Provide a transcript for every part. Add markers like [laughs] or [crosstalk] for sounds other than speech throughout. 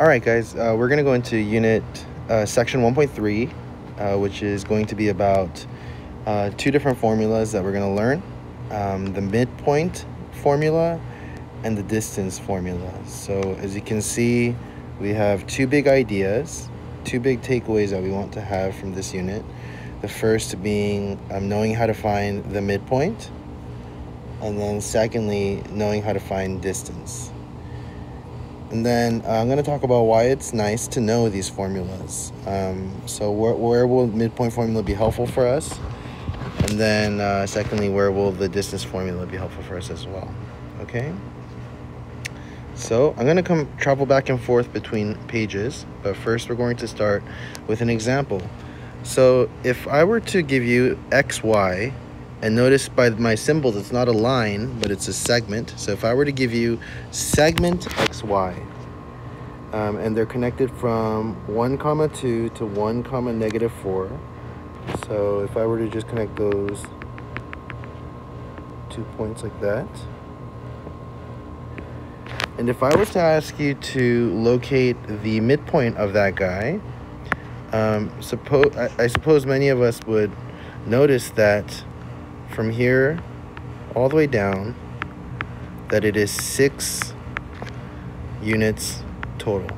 All right, guys, uh, we're going to go into unit uh, section 1.3, uh, which is going to be about uh, two different formulas that we're going to learn um, the midpoint formula and the distance formula. So, as you can see, we have two big ideas, two big takeaways that we want to have from this unit. The first being um, knowing how to find the midpoint, and then secondly, knowing how to find distance. And then uh, I'm going to talk about why it's nice to know these formulas. Um, so where, where will midpoint formula be helpful for us? And then uh, secondly, where will the distance formula be helpful for us as well? Okay. So I'm going to come travel back and forth between pages, but first we're going to start with an example. So if I were to give you x, y, and notice by my symbols, it's not a line, but it's a segment. So if I were to give you segment XY, um, and they're connected from 1 comma 2 to 1 comma negative 4. So if I were to just connect those two points like that. And if I was to ask you to locate the midpoint of that guy, um, suppose I, I suppose many of us would notice that from here all the way down that it is six units total.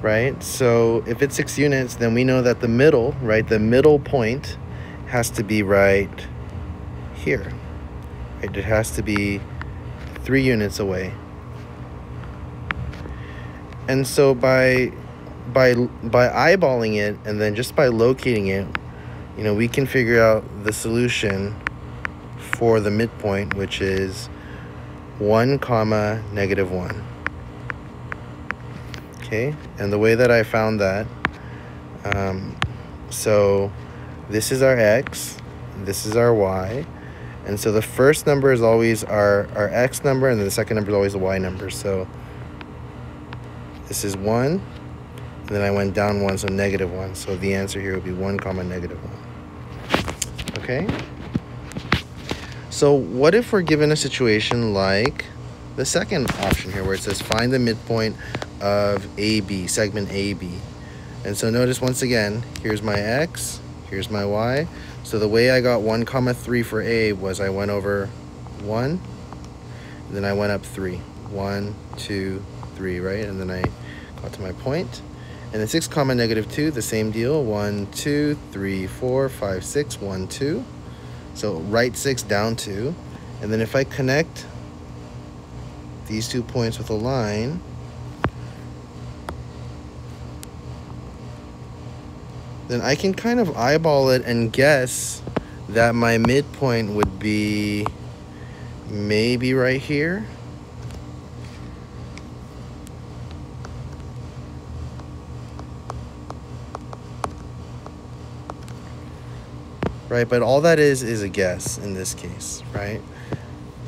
Right? So if it's six units, then we know that the middle, right, the middle point has to be right here. Right? It has to be three units away. And so by by by eyeballing it and then just by locating it, you know, we can figure out the solution for the midpoint, which is 1 comma negative 1. Okay, and the way that I found that, um, so this is our x, this is our y, and so the first number is always our, our x number, and the second number is always the y number. So this is 1, and then I went down one, so negative one. So the answer here would be one comma negative one. Okay? So what if we're given a situation like the second option here where it says find the midpoint of AB, segment AB. And so notice once again, here's my X, here's my Y. So the way I got 1 comma 3 for A was I went over 1, and then I went up 3. 1, 2, 3, right? And then I got to my point. And then 6 comma negative 2, the same deal. 1, 2, 3, 4, 5, 6, 1, 2. So right 6, down 2. And then if I connect these two points with a line, then I can kind of eyeball it and guess that my midpoint would be maybe right here. Right? But all that is is a guess in this case, right?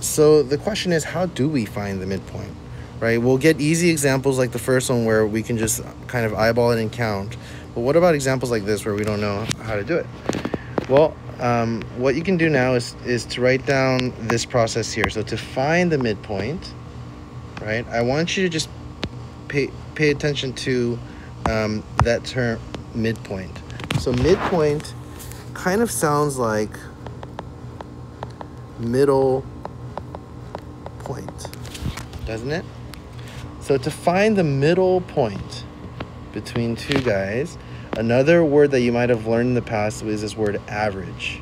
So the question is, how do we find the midpoint, right? We'll get easy examples like the first one where we can just kind of eyeball it and count. But what about examples like this where we don't know how to do it? Well, um, what you can do now is, is to write down this process here. So to find the midpoint, right, I want you to just pay, pay attention to um, that term midpoint. So midpoint kind of sounds like middle point, doesn't it? So to find the middle point between two guys, another word that you might have learned in the past is this word average.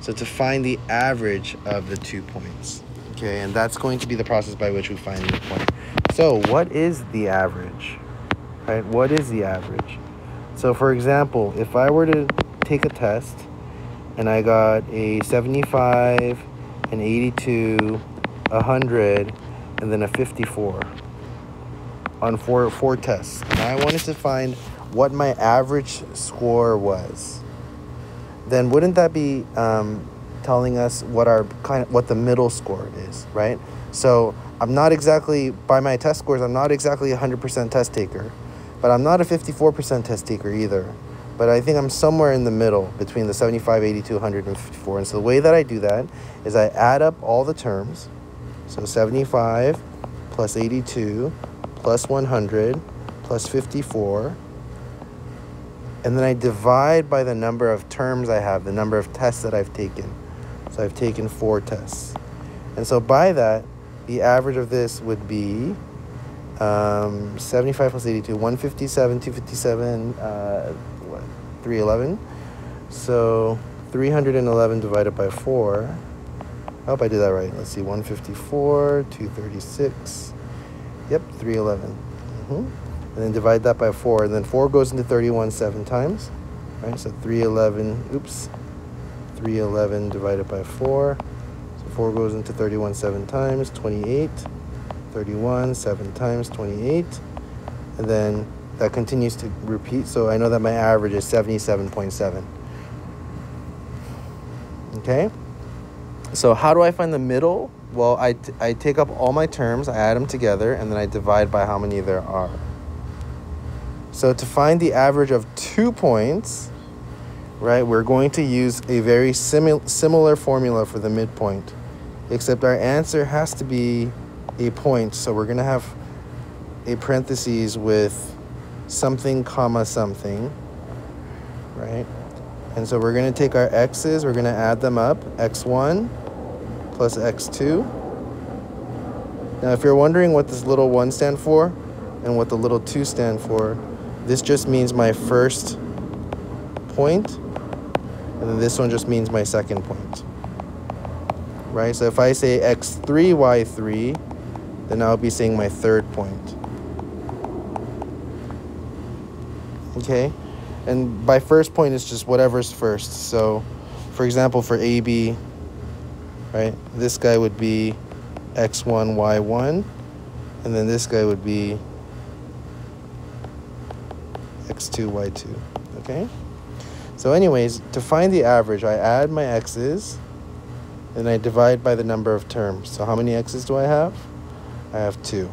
So to find the average of the two points. Okay, and that's going to be the process by which we find the point. So what is the average? Right? What is the average? So for example, if I were to take a test and I got a 75, an 82, a 100, and then a 54 on four, four tests. And I wanted to find what my average score was. Then wouldn't that be um, telling us what our kind of what the middle score is, right? So I'm not exactly by my test scores. I'm not exactly a hundred percent test taker, but I'm not a 54% test taker either but I think I'm somewhere in the middle between the 75, 82, 154. And so the way that I do that is I add up all the terms. So 75 plus 82 plus 100 plus 54. And then I divide by the number of terms I have, the number of tests that I've taken. So I've taken four tests. And so by that, the average of this would be um, 75 plus 82, 157, 257, uh, 311. So 311 divided by 4. I hope I did that right. Let's see, 154, 236. Yep, 311. Mm-hmm. And then divide that by 4. And then 4 goes into 31 seven times. Right, so 311, oops, 311 divided by 4. So 4 goes into 31 seven times, 28. 31, 7 times 28. And then that continues to repeat. So I know that my average is 77.7. Okay? So how do I find the middle? Well, I, I take up all my terms, I add them together, and then I divide by how many there are. So to find the average of two points, right, we're going to use a very simi- similar formula for the midpoint, except our answer has to be a point. So we're going to have a parentheses with something comma something, right? And so we're going to take our x's, we're going to add them up, x1 plus x2. Now if you're wondering what this little 1 stand for and what the little 2 stand for, this just means my first point, and then this one just means my second point. Right? So if I say x3, y3, then I'll be saying my third point. Okay? And by first point, it's just whatever's first. So, for example, for AB, right, this guy would be x1, y1, and then this guy would be x2, y2. Okay? So, anyways, to find the average, I add my x's and I divide by the number of terms. So, how many x's do I have? I have two.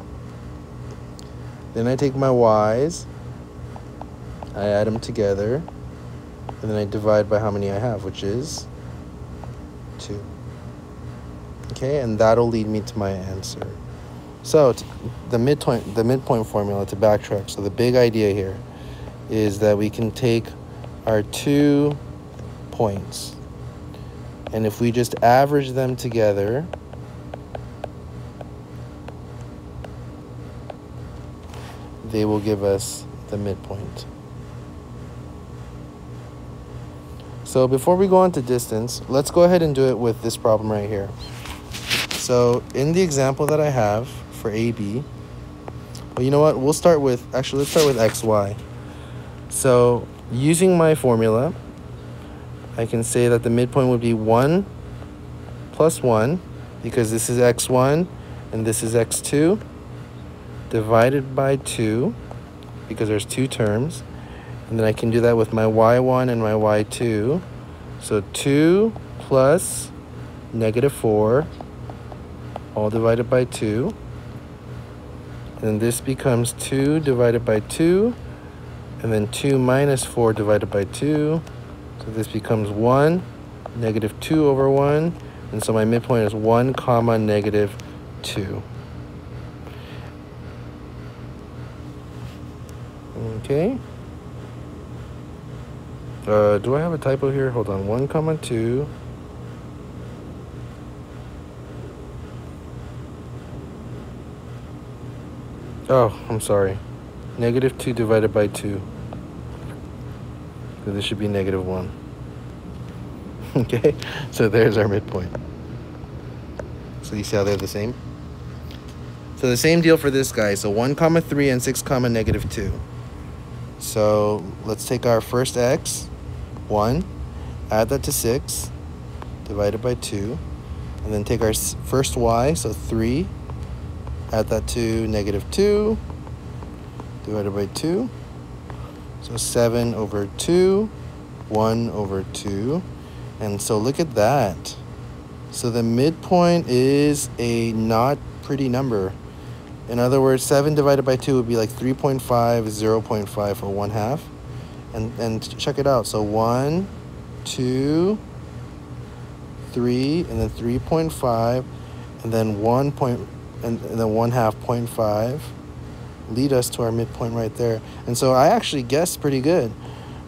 Then I take my y's, I add them together, and then I divide by how many I have, which is two. Okay, and that'll lead me to my answer. So the midpoint, the midpoint formula to backtrack. So the big idea here is that we can take our two points, and if we just average them together, they will give us the midpoint. So before we go on to distance, let's go ahead and do it with this problem right here. So in the example that I have for AB, well, you know what? We'll start with, actually, let's start with XY. So using my formula, I can say that the midpoint would be 1 plus 1, because this is x1 and this is x2 divided by 2 because there's two terms. And then I can do that with my y1 and my y2. So 2 plus negative 4 all divided by 2. And this becomes 2 divided by 2. And then 2 minus 4 divided by 2. So this becomes 1, negative 2 over 1. And so my midpoint is 1 comma negative 2. Okay. Uh, do I have a typo here? Hold on. 1 comma 2. Oh, I'm sorry. Negative 2 divided by 2. So this should be negative 1. [laughs] okay, so there's our midpoint. So you see how they're the same? So the same deal for this guy. So 1 comma 3 and 6 comma negative 2. So let's take our first x, 1, add that to 6, divided by 2, and then take our first y, so 3, add that to negative 2, divided by 2. So 7 over 2, 1 over 2. And so look at that. So the midpoint is a not pretty number. In other words, 7 divided by 2 would be like 3.5, 0.5, or 1 half. And, and check it out. So one, two, three, and then 3.5, and then 1 point, and, and then 1 half five lead us to our midpoint right there. And so I actually guessed pretty good.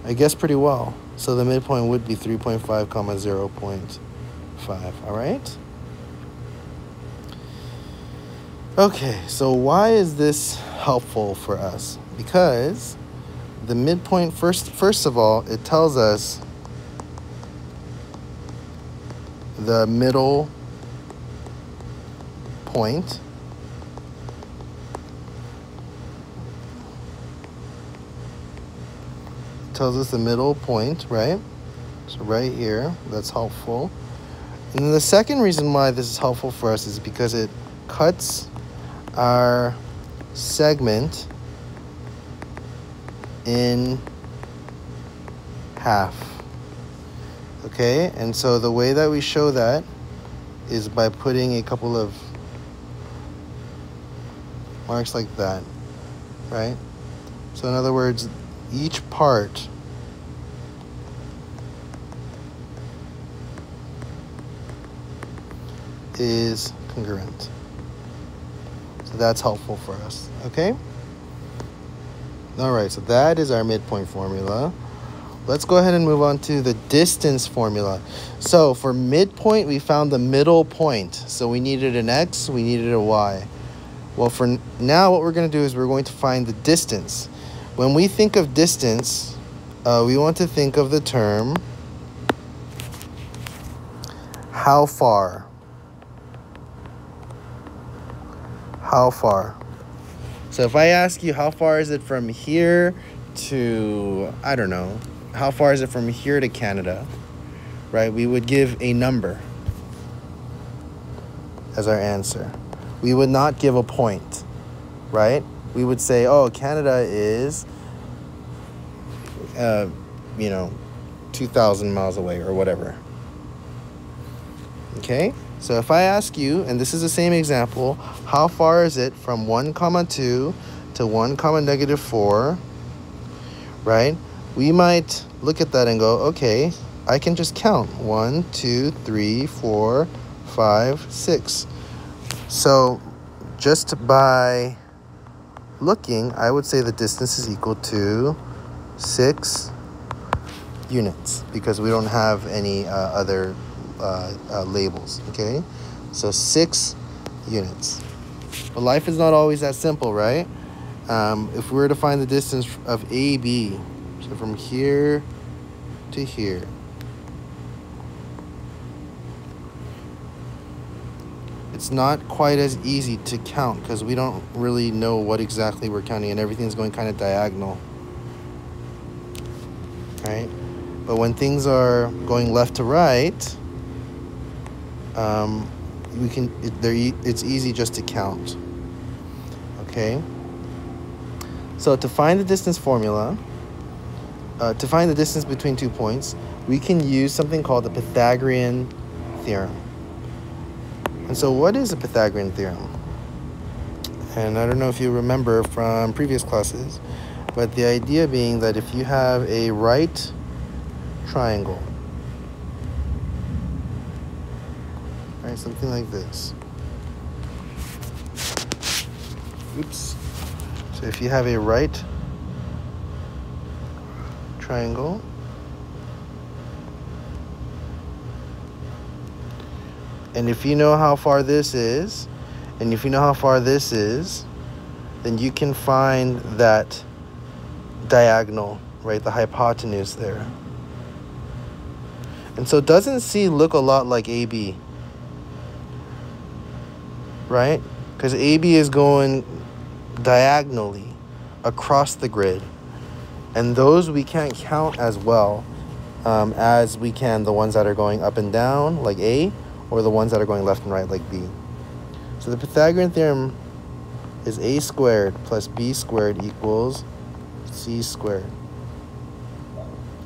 I guessed pretty well. So the midpoint would be 3.5 comma 0 0.5. All right? Okay, so why is this helpful for us? Because the midpoint first first of all, it tells us the middle point tells us the middle point, right? So right here, that's helpful. And the second reason why this is helpful for us is because it cuts our segment in half. Okay, and so the way that we show that is by putting a couple of marks like that, right? So in other words, each part is congruent. So that's helpful for us, okay? All right, so that is our midpoint formula. Let's go ahead and move on to the distance formula. So for midpoint, we found the middle point. So we needed an x, we needed a y. Well, for now, what we're going to do is we're going to find the distance. When we think of distance, uh, we want to think of the term how far. How far. So if I ask you how far is it from here to, I don't know, how far is it from here to Canada, right? We would give a number as our answer. We would not give a point, right? we would say, oh, Canada is, uh, you know, 2,000 miles away or whatever. Okay, so if I ask you, and this is the same example, how far is it from 1 comma 2 to 1 comma negative 4, right? We might look at that and go, okay, I can just count 1, 2, 3, 4, 5, 6. So just by looking, I would say the distance is equal to 6 units because we don't have any uh, other uh, uh, labels, okay? So 6 units. But life is not always that simple, right? Um, if we were to find the distance of AB, so from here to here, it's not quite as easy to count because we don't really know what exactly we're counting and everything's going kind of diagonal. Right? But when things are going left to right, um, we can it, it's easy just to count. Okay? So to find the distance formula, uh, to find the distance between two points, we can use something called the Pythagorean theorem. And so what is a Pythagorean theorem? And I don't know if you remember from previous classes, but the idea being that if you have a right triangle, right, something like this. Oops. So if you have a right triangle, And if you know how far this is, and if you know how far this is, then you can find that diagonal, right? The hypotenuse there. And so doesn't C look a lot like AB? Right? Because AB is going diagonally across the grid. And those we can't count as well um, as we can the ones that are going up and down, like A, or the ones that are going left and right like B. So the Pythagorean theorem is a squared plus b squared equals c squared.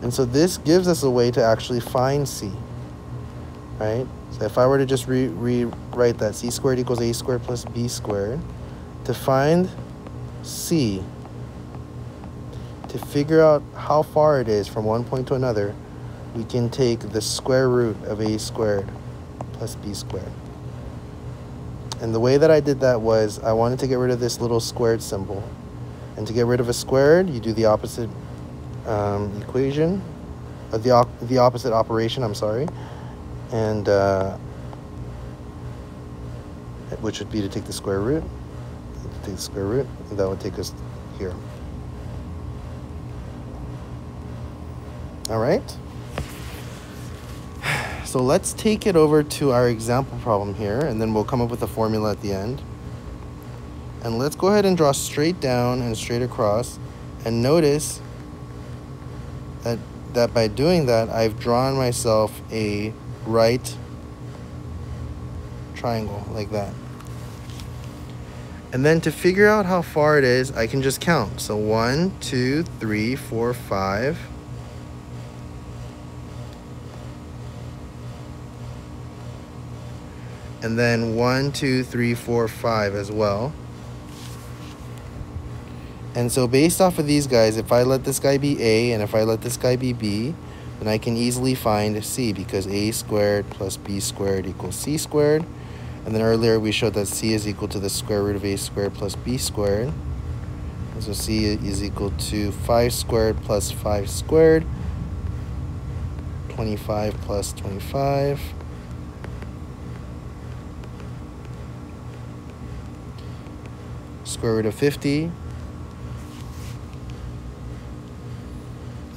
And so this gives us a way to actually find c, right? So if I were to just re rewrite that, c squared equals a squared plus b squared, to find c, to figure out how far it is from one point to another, we can take the square root of a squared plus b squared. And the way that I did that was I wanted to get rid of this little squared symbol. And to get rid of a squared, you do the opposite um, equation, uh, the, op the opposite operation, I'm sorry. And, uh, which would be to take the square root, take the square root, and that would take us here. All right. So let's take it over to our example problem here, and then we'll come up with a formula at the end. And let's go ahead and draw straight down and straight across. And notice that, that by doing that, I've drawn myself a right triangle like that. And then to figure out how far it is, I can just count. So one, two, three, four, five. And then one, two, three, four, five as well. And so based off of these guys, if I let this guy be A and if I let this guy be B, then I can easily find C because A squared plus B squared equals C squared. And then earlier we showed that C is equal to the square root of A squared plus B squared. And so C is equal to 5 squared plus 5 squared, 25 plus 25. Square root of 50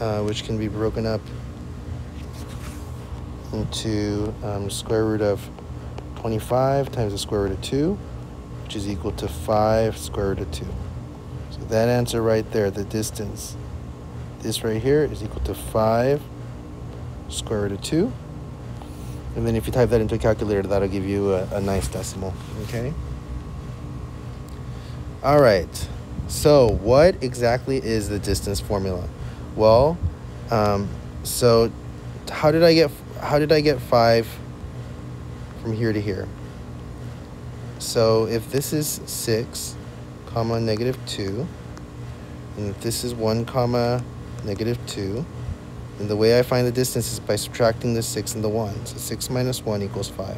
uh, which can be broken up into um, square root of 25 times the square root of 2, which is equal to 5 square root of 2. So that answer right there, the distance, this right here is equal to 5 square root of 2. And then if you type that into a calculator, that'll give you a, a nice decimal, okay? All right, so what exactly is the distance formula? Well, um, so how did I get how did I get five from here to here? So if this is six, comma negative two, and if this is one comma negative two, then the way I find the distance is by subtracting the six and the one. So six minus one equals five.